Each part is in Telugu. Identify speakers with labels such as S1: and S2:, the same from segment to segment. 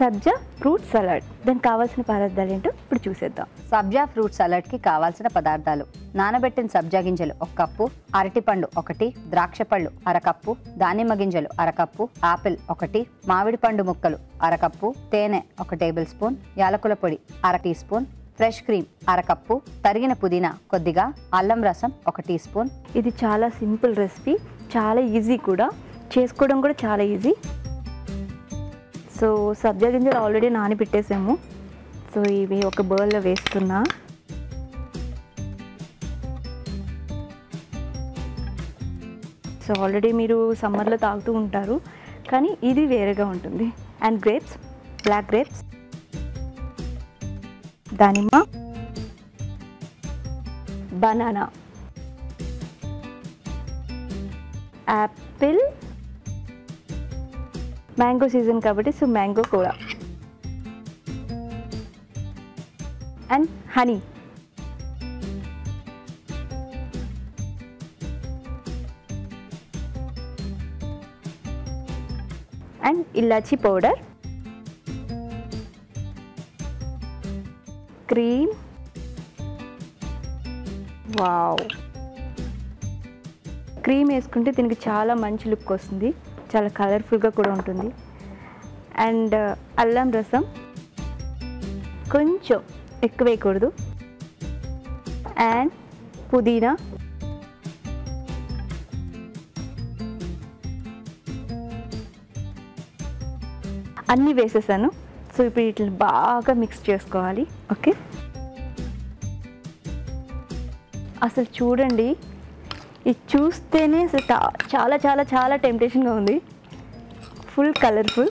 S1: సబ్జా ఫ్రూట్ సలాడ్. దానికి కావాల్సిన పదార్థాలు ఏంటో ఇప్పుడు చూసేద్దాం.
S2: సబ్జా ఫ్రూట్ సలాడ్కి కావాల్సిన పదార్థాలు. నానబెట్టిన సబ్జా గింజలు ఒక కప్పు అరటిపండు ఒకటి ద్రాక్ష పళ్ళు అరకప్పు దానిమ్మ గింజలు అరకప్పు ఆపిల్ ఒకటి మామిడి పండు ముక్కలు అరకప్పు తేనె ఒక టేబుల్ స్పూన్ యాలకుల పొడి అర టీ స్పూన్ ఫ్రెష్ క్రీమ్ అరకప్పు తరిగిన పుదీనా కొద్దిగా అల్లం రసం ఒక టీ స్పూన్.
S1: ఇది చాలా సింపుల్ రెసిపీ చాలా ఈజీ కూడా చేసుకోవడం కూడా చాలా ఈజీ. సో సబ్జా గింజలు ఆల్రెడీ నానబెట్టేసాము సో ఇవి ఒక బౌల్లో వేస్తున్నా. సో ఆల్రెడీ మీరు సమ్మర్లో తాగుతూ ఉంటారు. కానీ ఇది వేరేగా ఉంటుంది. అండ్ గ్రేప్స్ బ్లాక్ గ్రేప్స్ దానిమ్మ బనానా యాపిల్ మ్యాంగో సీజన్ కాబట్టి సో మ్యాంగో కూడా అండ్ హనీ. అండ్ ఇలాచీ పౌడర్. క్రీమ్. వావ్. క్రీమ్ వేసుకుంటే దీనికి చాలా మంచి లుక్ వస్తుంది. చాలా కలర్ఫుల్గా కూడా ఉంటుంది. అండ్ uh, అల్లం రసం కొంచెం ఎక్కువ వేయకూడదు అండ్ పుదీనా అన్నీ వేసేసాను. సో ఇప్పుడు వీటిని బాగా మిక్స్ చేసుకోవాలి. ఓకే అసలు చూడండి ఇది చూస్తేనే అసలు చాలా చాలా చాలా టెంప్టేషన్గా ఉంది. ఫుల్ కలర్ఫుల్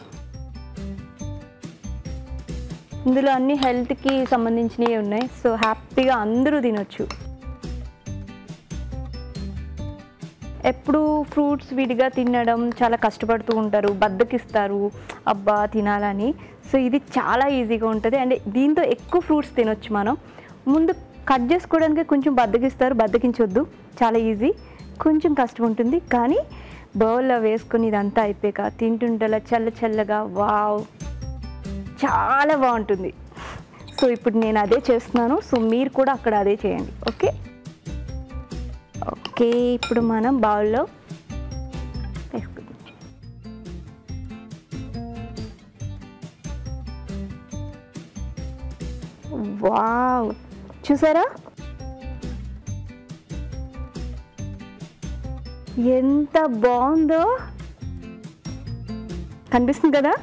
S1: ఇందులో అన్ని హెల్త్కి సంబంధించినవి ఉన్నాయి. సో హ్యాపీగా అందరూ తినొచ్చు. ఎప్పుడు ఫ్రూట్స్ విడిగా తినడం చాలా కష్టపడుతూ ఉంటారు. బద్దకిస్తారు. అబ్బా తినాలని. సో ఇది చాలా ఈజీగా ఉంటుంది. అండ్ దీంతో ఎక్కువ ఫ్రూట్స్ తినొచ్చు మనం. ముందు కట్ చేసుకోవడానికి కొంచెం బద్దకిస్తారు బద్దకించొద్దు. చాలా ఈజీ. కొంచెం కష్టం ఉంటుంది కానీ బౌల్లో వేసుకొని ఇదంతా అయిపోయాక తింటుంటేలా చల్ల చల్లగా వావ్! చాలా బాగుంటుంది. సో ఇప్పుడు నేను అదే చేస్తున్నాను. సో మీరు కూడా అక్కడ అదే చేయండి. ఓకే? ఓకే ఇప్పుడు మనం బౌల్లో వేసుకుందాం. వావ్! చూసారా? ఎంత బాగుందో. కనిపిస్తుంది కదా?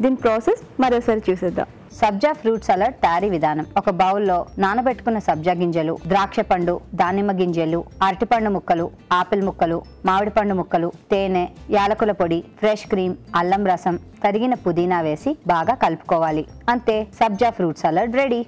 S1: దీని ప్రాసెస్ మరోసారి చూసేద్దాం.
S2: సబ్జా ఫ్రూట్ సలాడ్ తయారీ విధానం. ఒక బౌల్లో నానబెట్టుకున్న సబ్జా గింజలు ద్రాక్ష పండు దానిమ్మ గింజలు అరటిపండు ముక్కలు ఆపిల్ ముక్కలు మామిడి పండు ముక్కలు తేనె యాలకుల పొడి ఫ్రెష్ క్రీమ్ అల్లం రసం తరిగిన పుదీనా వేసి బాగా కలుపుకోవాలి. అంతే సబ్జా ఫ్రూట్ సలాడ్ రెడీ.